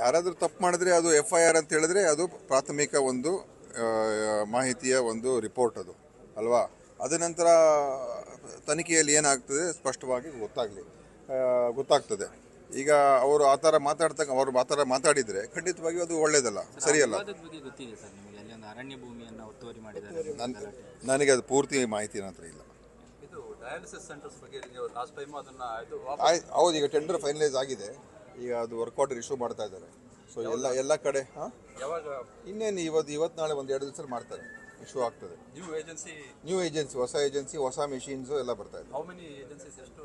ಯಾರಾದರೂ ತಪ್ಪು ಮಾಡಿದ್ರೆ ಅದು ಎಫ್ ಐ ಆರ್ ಅಂತ ಹೇಳಿದ್ರೆ ಅದು ಪ್ರಾಥಮಿಕ ಒಂದು ಮಾಹಿತಿಯ ಒಂದು ರಿಪೋರ್ಟ್ ಅದು ಅಲ್ವಾ? ಅದ ನಂತರ ತನಿಖೆಯಲ್ಲಿ ಏನಾಗ್ತದೆ ಸ್ಪಷ್ಟವಾಗಿ ಗೊತ್ತಾಗಲಿ ಗೊತ್ತಾಗ್ತದೆ. ಈಗ ಅವರು ಆ ಥರ ಮಾತಾಡ್ತಕ್ಕ ಅವರು ಆ ಥರ ಮಾತಾಡಿದರೆ ಖಂಡಿತವಾಗಿ ಅದು ಒಳ್ಳೆಯದಲ್ಲ ಸರಿಯಲ್ಲ? ವಿವಾದದ ಬಗ್ಗೆ ಗೊತ್ತಿದೆ ಸರ್ ನಿಮಗೆ ಅಲ್ಲಿ ಅರಣ್ಯ ಭೂಮಿಯನ್ನು ಒತ್ತುವರಿ ಮಾಡಿದ್ದಾರೆ. ನನಗೆ ಅದು ಪೂರ್ತಿ ಮಾಹಿತಿ ನಂತರ ಇಲ್ಲ. ಇದು ಡಯಾಲಿಸಿಸ್ ಸೆಂಟರ್ಸ್ ಬಗ್ಗೆ ನೀವು ಲಾಸ್ಟ್ ಟೈಮ್ ಅದನ್ನ ಹೌದು ಈಗ ಟೆಂಡರ್ ಫೈನಲೈಸ್ ಆಗಿದೆ. ಈಗ ಅದು ವರ್ಕೌಟ್ ಇಶ್ಯೂ ಮಾಡ್ತಾ ಇದ್ದಾರೆ. ಸೊ ಎಲ್ಲ ಎಲ್ಲ ಕಡೆ ಹಾಂ? ಯಾವಾಗ? ಇನ್ನೇನು ಇವತ್ತು ಇವತ್ತು ನಾಳೆ ಒಂದು ಎರಡು ದಿವಸ ಮಾಡ್ತಾರೆ. ಇಶ್ಯೂ ಆಗ್ತದೆ. ನ್ಯೂ ಏಜೆನ್ಸಿ ನ್ಯೂ ಏಜೆನ್ಸಿ ಹೊಸ ಏಜೆನ್ಸಿ ಹೊಸ ಮೆಷಿನ್ಸು ಎಲ್ಲ ಬರ್ತಾ ಇದೆ. ಹೌ ಮೆನಿ ಏಜೆನ್ಸೀಸ್ ಎಷ್ಟು?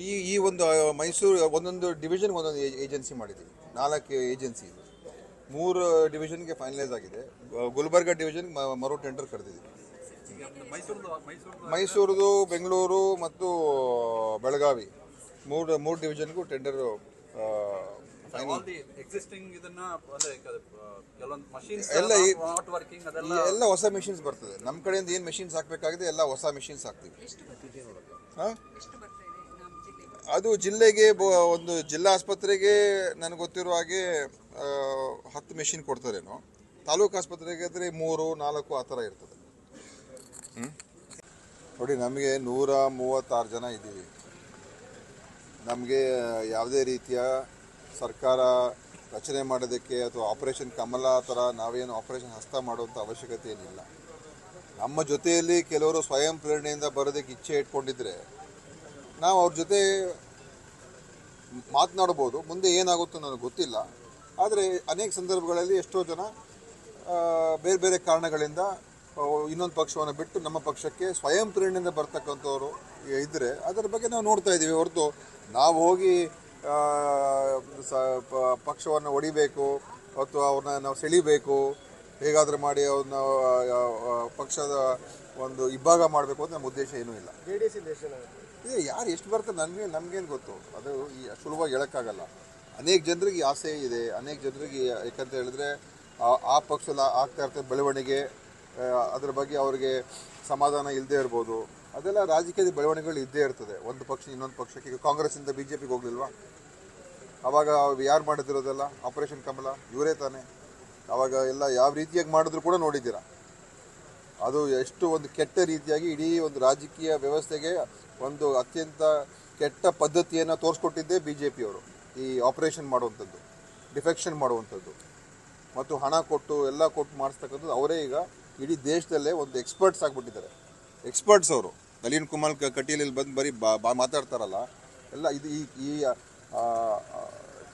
ಈ ಈ ಒಂದು ಮೈಸೂರು ಒಂದೊಂದು ಡಿವಿಷನ್ ಒಂದೊಂದು ಏಜೆನ್ಸಿ ಮಾಡಿದ್ದೀವಿ. ನಾಲ್ಕು ಏಜೆನ್ಸಿ ಇದೆ. ಮೂರು ಡಿವಿಷನ್ಗೆ ಫೈನಲೈಸ್ ಆಗಿದೆ. ಗುಲ್ಬರ್ಗ ಡಿವಿಷನ್ಗೆ ಮರು ಟೆಂಡರ್ ಕರೆದಿದ್ದೀವಿ. ಮೈಸೂರ್ದು ಮೈಸೂರದು ಬೆಂಗಳೂರು ಮತ್ತು ಬೆಳಗಾವಿ. ಮೂರು ಮೂರು ಡಿವಿಷನ್ಗೂ ಟೆಂಡರು ಎಲ್ಲ ವರ್ಕಿಂಗ್ ಅದೆಲ್ಲ ಎಲ್ಲ ಹೊಸ ಮೆಷಿನ್ಸ್ ಬರ್ತದೆ. ನಮ್ಮ ಕಡೆಯಿಂದ ಏನು ಮೆಷಿನ್ಸ್ ಹಾಕಬೇಕಾಗಿದೆ ಎಲ್ಲ ಹೊಸ ಮೆಷಿನ್ಸ್ ಹಾಕ್ತೀವಿ. ಹಾಂ? ಅದು ಜಿಲ್ಲೆಗೆ ಬ- ಒಂದು ಜಿಲ್ಲಾ ಆಸ್ಪತ್ರೆಗೆ ನನಗೆ ಗೊತ್ತಿರೋ ಹಾಗೆ ಹತ್ತು ಮೆಷಿನ್ ಕೊಡ್ತಾರೇನೋ. ತಾಲೂಕು ಆಸ್ಪತ್ರೆಗೆ ಆದರೆ ಮೂರು ನಾಲ್ಕು ಆ ಥರ ಇರ್ತದೆ? ನೋಡಿ ನಮಗೆ ನೂರ ಮೂವತ್ತಾರು ಜನ ಇದ್ದೀವಿ ನಮಗೆ ಯಾವುದೇ ರೀತಿಯ ಸರ್ಕಾರ ರಚನೆ ಮಾಡೋದಕ್ಕೆ ಅಥವಾ ಆಪರೇಷನ್ ಕಮಲ ಥರ ನಾವೇನು ಆಪರೇಷನ್ ಹಸ್ತ ಮಾಡುವಂಥ ಅವಶ್ಯಕತೆ ಏನಿಲ್ಲ. ನಮ್ಮ ಜೊತೆಯಲ್ಲಿ ಕೆಲವರು ಸ್ವಯಂ ಪ್ರೇರಣೆಯಿಂದ ಬರೋದಕ್ಕೆ ಇಚ್ಛೆ ಇಟ್ಕೊಂಡಿದ್ರೆ ನಾವು ಅವ್ರ ಜೊತೆ ಮಾತನಾಡ್ಬೋದು. ಮುಂದೆ ಏನಾಗುತ್ತೋ ನನಗೆ ಗೊತ್ತಿಲ್ಲ. ಆದರೆ ಅನೇಕ ಸಂದರ್ಭಗಳಲ್ಲಿ ಎಷ್ಟೋ ಜನ ಬೇರೆ ಬೇರೆ ಕಾರಣಗಳಿಂದ ಇನ್ನೊಂದು ಪಕ್ಷವನ್ನು ಬಿಟ್ಟು ನಮ್ಮ ಪಕ್ಷಕ್ಕೆ ಸ್ವಯಂ ಪ್ರೇರಣೆಯಿಂದ ಬರ್ತಕ್ಕಂಥವ್ರು ಇದ್ದರೆ ಅದರ ಬಗ್ಗೆ ನಾವು ನೋಡ್ತಾ ಇದ್ದೀವಿ. ಹೊರತು ನಾವು ಹೋಗಿ ಸ ಪಕ್ಷವನ್ನು ಹೊಡಿಬೇಕು ಅಥವಾ ಅವ್ರನ್ನ ನಾವು ಸೆಳಿಬೇಕು ಹೇಗಾದರೂ ಮಾಡಿ ಅವ್ರನ್ನ ಪಕ್ಷದ ಒಂದು ಇಬ್ಬಾಗ ಮಾಡಬೇಕು ಅಂತ ನಮ್ಮ ಉದ್ದೇಶ ಏನೂ ಇಲ್ಲ. ಇದೆ ಯಾರು ಎಷ್ಟು ಬರ್ತಾರೆ ನನಗೆ ನಮಗೇನು ಗೊತ್ತು. ಅದು ಈ ಸುಲಭವಾಗಿ ಹೇಳೋಕ್ಕಾಗಲ್ಲ. ಅನೇಕ ಜನರಿಗೆ ಆಸೆ ಇದೆ. ಅನೇಕ ಜನರಿಗೆ ಯಾಕಂತ ಹೇಳಿದ್ರೆ ಆ- ಪಕ್ಷದ ಆಗ್ತಾ ಇರ್ತದೆ ಬೆಳವಣಿಗೆ ಅದ್ರ ಬಗ್ಗೆ ಅವರಿಗೆ ಸಮಾಧಾನ ಇಲ್ಲದೆ ಇರ್ಬೋದು. ಅದೆಲ್ಲ ರಾಜಕೀಯದ ಬೆಳವಣಿಗೆಗಳು ಇದ್ದೇ ಇರ್ತದೆ. ಒಂದು ಪಕ್ಷ ಇನ್ನೊಂದು ಪಕ್ಷಕ್ಕೆ. ಈಗ ಕಾಂಗ್ರೆಸ್ಸಿಂದ ಬಿ ಜೆ ಪಿಗೆ ಹೋಗ್ಲಿಲ್ವಾ? ಅವಾಗ ಯಾರು ಮಾಡಿದಿರೋದೆಲ್ಲ ಆಪರೇಷನ್ ಕಮಲ, ಇವರೇ ತಾನೆ. ಅವಾಗ ಎಲ್ಲ ಯಾವ ರೀತಿಯಾಗಿ ಮಾಡಿದ್ರು ಕೂಡ ನೋಡಿದ್ದೀರಾ? ಅದು ಎಷ್ಟು ಒಂದು ಕೆಟ್ಟ ರೀತಿಯಾಗಿ ಇಡೀ ಒಂದು ರಾಜಕೀಯ ವ್ಯವಸ್ಥೆಗೆ ಒಂದು ಅತ್ಯಂತ ಕೆಟ್ಟ ಪದ್ಧತಿಯನ್ನು ತೋರಿಸ್ಕೊಟ್ಟಿದ್ದೇ ಬಿ ಜೆ ಪಿಯವರು ಈ ಆಪರೇಷನ್ ಮಾಡುವಂಥದ್ದು ಡಿಫೆಕ್ಷನ್ ಮಾಡುವಂಥದ್ದು. ಮತ್ತು ಹಣ ಕೊಟ್ಟು, ಎಲ್ಲ ಕೊಟ್ಟು ಮಾಡಿಸ್ತಕ್ಕಂಥದ್ದು ಅವರೇ ಈಗ ಇಡೀ ದೇಶದಲ್ಲೇ ಒಂದು ಎಕ್ಸ್ಪರ್ಟ್ಸ್ ಆಗಿಬಿಟ್ಟಿದ್ದಾರೆ. ಎಕ್ಸ್ಪರ್ಟ್ಸ್ ಅವರು. ನಳಿನ್ ಕುಮಾರ್ ಕ- ಕಟೀಲಲ್ಲಿ ಬಂದು ಬರೀ ಬಾ ಬಾ ಮಾತಾಡ್ತಾರಲ್ಲ ಎಲ್ಲ ಇದು ಈ ಈ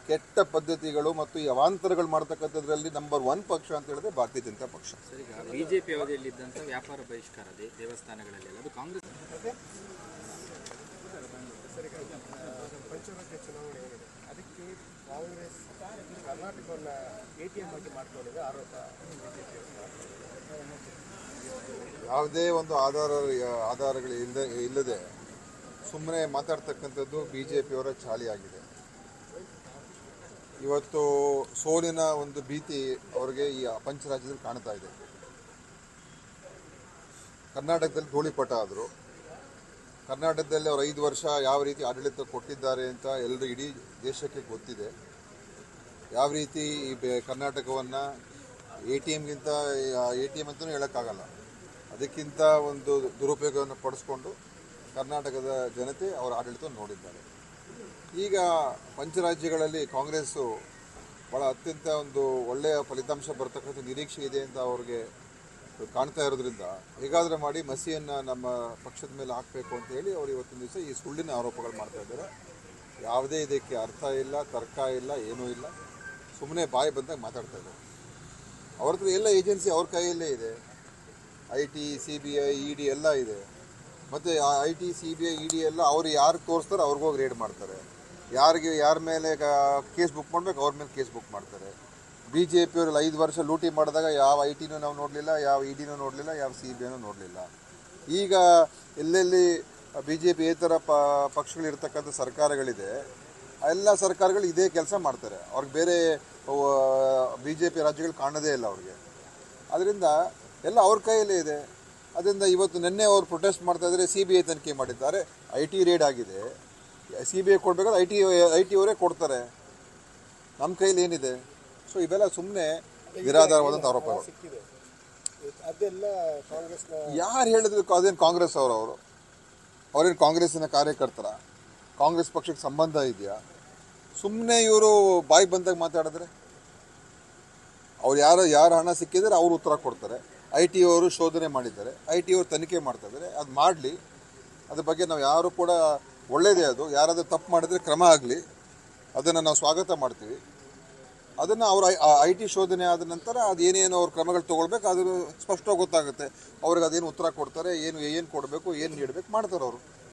ಕೆಟ್ಟ ಪದ್ಧತಿಗಳು ಮತ್ತು ಈ ಅವಾಂತರಗಳು ಮಾಡ್ತಕ್ಕಂಥದ್ರಲ್ಲಿ ನಂಬರ್ ಒನ್ ಪಕ್ಷ ಅಂತ ಹೇಳಿದ್ರೆ ಭಾರತೀಯ ಜನತಾ ಪಕ್ಷ. ಸರ್ ಪಿ ಬಿಜೆಪಿ ಅವಧಿಯಲ್ಲಿದ್ದಂಥ ವ್ಯಾಪಾರ ಬಹಿಷ್ಕಾರ ದೇವಸ್ಥಾನಗಳಲ್ಲಿ ಅದು ಕಾಂಗ್ರೆಸ್ ಪಂಚರಾಜ್ಯ ಚುನಾವಣೆ ಏನಿದೆ ಅದಕ್ಕೆ ಕಾಂಗ್ರೆಸ್ ಕರ್ನಾಟಕವನ್ನು ಎ ಟಿ ಎಂ ಆಗಿ ಮಾಡ್ಕೊಂಡಿದೆ ಆರೋಪ. ಯಾವುದೇ ಒಂದು ಆಧಾರ, ಆಧಾರಗಳು ಇಲ್ಲದೆ ಇಲ್ಲದೆ ಸುಮ್ಮನೆ ಮಾತಾಡ್ತಕ್ಕಂಥದ್ದು ಬಿ ಜೆ ಪಿಯವರ ಚಾಳಿಯಾಗಿದೆ ಇವತ್ತು ಸೋಲಿನ ಒಂದು ಭೀತಿ ಅವರಿಗೆ ಈ ಪಂಚರಾಜ್ಯದಲ್ಲಿ ಕಾಣ್ತಾ ಇದೆ. ಕರ್ನಾಟಕದಲ್ಲಿ ಧೂಳಿಪಟ ಆದರು. ಕರ್ನಾಟಕದಲ್ಲಿ ಅವರು ಐದು ವರ್ಷ ಯಾವ ರೀತಿ ಆಡಳಿತ ಕೊಟ್ಟಿದ್ದಾರೆ ಅಂತ ಎಲ್ಲರೂ ಇಡೀ ದೇಶಕ್ಕೆ ಗೊತ್ತಿದೆ. ಯಾವ ರೀತಿ ಈ ಕರ್ನಾಟಕವನ್ನು ಎ ಟಿ ಎಮ್ಗಿಂತ ಎ ಟಿ ಎಂ ಅಂತಲೂ ಹೇಳೋಕ್ಕಾಗಲ್ಲ. ಅದಕ್ಕಿಂತ ಒಂದು ದುರುಪಯೋಗವನ್ನು ಪಡಿಸ್ಕೊಂಡು ಕರ್ನಾಟಕದ ಜನತೆ ಅವರ ಆಡಳಿತ ನೋಡಿದ್ದಾರೆ. ಈಗ ಪಂಚರಾಜ್ಯಗಳಲ್ಲಿ ಕಾಂಗ್ರೆಸ್ಸು ಭಾಳ ಅತ್ಯಂತ ಒಂದು ಒಳ್ಳೆಯ ಫಲಿತಾಂಶ ಬರ್ತಕ್ಕಂಥ ನಿರೀಕ್ಷೆ ಇದೆ ಅಂತ ಅವ್ರಿಗೆ ಕಾಣ್ತಾ ಇರೋದ್ರಿಂದ ಹೇಗಾದರೂ ಮಾಡಿ ಮಸಿಯನ್ನು ನಮ್ಮ ಪಕ್ಷದ ಮೇಲೆ ಹಾಕಬೇಕು ಅಂತ ಹೇಳಿ ಅವರು ಇವತ್ತಿನ ದಿವಸ ಈ ಸುಳ್ಳಿನ ಆರೋಪಗಳು ಮಾಡ್ತಾ ಇದ್ದಾರೆ. ಯಾವುದೇ ಇದಕ್ಕೆ ಅರ್ಥ ಇಲ್ಲ, ತರ್ಕ ಇಲ್ಲ, ಏನೂ ಇಲ್ಲ. ಸುಮ್ಮನೆ ಬಾಯಿ ಬಂದಾಗ ಮಾತಾಡ್ತಾ ಇದ್ದಾರೆ. ಅವ್ರ ಎಲ್ಲ ಏಜೆನ್ಸಿ ಅವ್ರ ಕೈಯಲ್ಲೇ ಇದೆ. I T, C B I, E D ಎಲ್ಲ ಇದೆ. ಮತ್ತು I T, C B I, E D ಎಲ್ಲ ಅವ್ರು ಯಾರು ತೋರಿಸ್ತಾರೆ ಅವ್ರಿಗೋಗಿ ರೇಡ್ ಮಾಡ್ತಾರೆ. ಯಾರಿಗೆ, ಯಾರ ಮೇಲೆ ಕೇಸ್ ಬುಕ್ ಮಾಡಬೇಕು ಅವ್ರ ಮೇಲೆ ಕೇಸ್ ಬುಕ್ ಮಾಡ್ತಾರೆ. ಬಿ ಜೆ ಪಿಯವರಲ್ಲಿ ಐದು ವರ್ಷ ಲೂಟಿ ಮಾಡಿದಾಗ ಯಾವ ಐ ಟಿನೂ ನಾವು ನೋಡಲಿಲ್ಲ, ಯಾವ ಇ ಡಿನೂ ನೋಡಲಿಲ್ಲ, ಯಾವ ಸಿ ಬಿ ಐನೂ ನೋಡಲಿಲ್ಲ. ಈಗ ಎಲ್ಲೆಲ್ಲಿ ಬಿ ಜೆ ಪಿ ಥರ ಪ, ಪಕ್ಷಗಳಿರ್ತಕ್ಕಂಥ ಸರ್ಕಾರಗಳಿದೆ, ಎಲ್ಲ ಸರ್ಕಾರಗಳು ಇದೇ ಕೆಲಸ ಮಾಡ್ತಾರೆ. ಅವ್ರಿಗೆ ಬೇರೆ ಬಿ ಜೆ ಪಿ ರಾಜ್ಯಗಳು ಕಾಣೋದೇ ಇಲ್ಲ ಅವ್ರಿಗೆ. ಅದರಿಂದ ಎಲ್ಲ ಅವ್ರ ಕೈಯಲ್ಲೇ ಇದೆ. ಅದರಿಂದ ಇವತ್ತು ನಿನ್ನೆ ಅವ್ರು ಪ್ರೊಟೆಸ್ಟ್ ಮಾಡ್ತಾ ಇದ್ದಾರೆ ಸಿ ಬಿ ಐ ತನಿಖೆ ಮಾಡಿದ್ದಾರೆ. ಐ ಟಿ ರೇಡ್ ಆಗಿದೆ. ಸಿ ಬಿ ಐ ಕೊಡಬೇಕಾದ್ರೆ ಐ ಟಿ ಐ ಟಿ ಅವರೇ ಕೊಡ್ತಾರೆ. ನಮ್ಮ ಕೈಯಲ್ಲಿ ಏನಿದೆ? ಸೊ ಇವೆಲ್ಲ ಸುಮ್ಮನೆ ನಿರಾಧಾರವಾದಂಥ ಆರೋಪಗಳು. ಸಿಕ್ಕಿದೆ ಅದೆಲ್ಲ ಕಾಂಗ್ರೆಸ್ನ ಯಾರು ಹೇಳಿದ್ರು ಅದೇನು ಕಾಂಗ್ರೆಸ್ ಅವರು ಅವರು? ಅವ್ರೇನು ಕಾಂಗ್ರೆಸ್ಸಿನ ಕಾರ್ಯಕರ್ತರ? ಕಾಂಗ್ರೆಸ್ ಪಕ್ಷಕ್ಕೆ ಸಂಬಂಧ ಇದೆಯಾ? ಸುಮ್ಮನೆ ಇವರು ಬಾಯಿ ಬಂದಾಗ ಮಾತಾಡಿದ್ರೆ? ಅವ್ರು ಯಾರು ಯಾರು ಹಣ ಸಿಕ್ಕಿದ್ರೆ ಅವ್ರು ಉತ್ತರ ಕೊಡ್ತಾರೆ. ಐ ಟಿ ಅವರು ಶೋಧನೆ ಮಾಡಿದ್ದಾರೆ. ಐ ಟಿ ಅವರು ತನಿಖೆ ಮಾಡ್ತಾ ಇದ್ದಾರೆ. ಅದು ಮಾಡಲಿ. ಅದ್ರ ಬಗ್ಗೆ ನಾವು ಯಾರು ಕೂಡ ಒಳ್ಳೆಯದೇ ಅದು. ಯಾರಾದರೂ ತಪ್ಪು ಮಾಡಿದರೆ ಕ್ರಮ ಆಗಲಿ. ಅದನ್ನು ನಾವು ಸ್ವಾಗತ ಮಾಡ್ತೀವಿ. ಅದನ್ನು ಅವರು ಐ ಟಿ ಶೋಧನೆ ಆದ ನಂತರ ಅದು ಏನೇನು ಅವ್ರ ಕ್ರಮಗಳು ತೊಗೊಳ್ಬೇಕು. ಅದು ಸ್ಪಷ್ಟವಾಗಿ ಗೊತ್ತಾಗುತ್ತೆ. ಅವ್ರಿಗೆ ಅದೇನು ಉತ್ತರ ಕೊಡ್ತಾರೆ, ಏನು ಏನು ಕೊಡಬೇಕು, ಏನು ನೀಡಬೇಕು ಮಾಡ್ತಾರೆ ಅವರು.